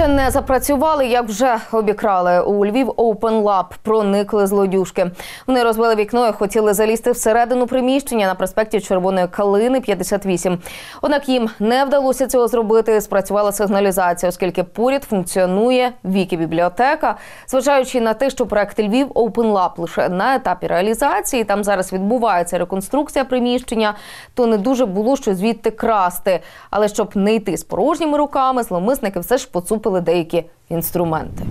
Ще не запрацювали, як вже обікрали. У Львів Open Lab проникли злодюжки. Вони розбили вікно і хотіли залізти всередину приміщення на проспекті Червоної Калини 58. Однак їм не вдалося цього зробити. Спрацювала сигналізація, оскільки поряд функціонує віки бібліотека. Зважаючи на те, що проект Львів Open Lab лише на етапі реалізації, там зараз відбувається реконструкція приміщення, то не дуже було що звідти красти. Але щоб не йти з порожніми руками, зловмисники все ж поцупили деякі інструменти.